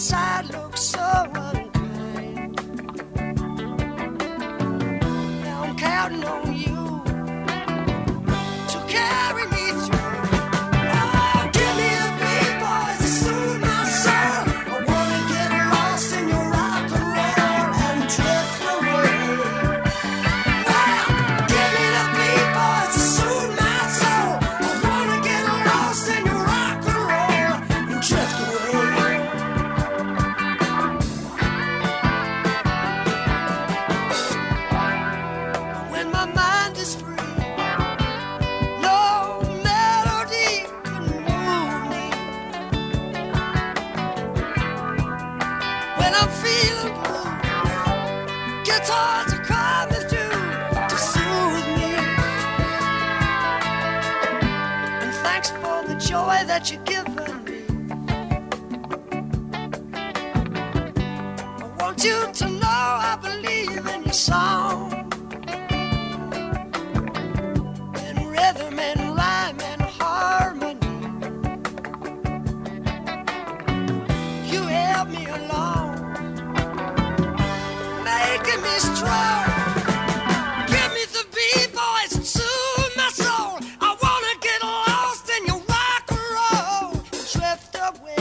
inside. you to know I believe in your song.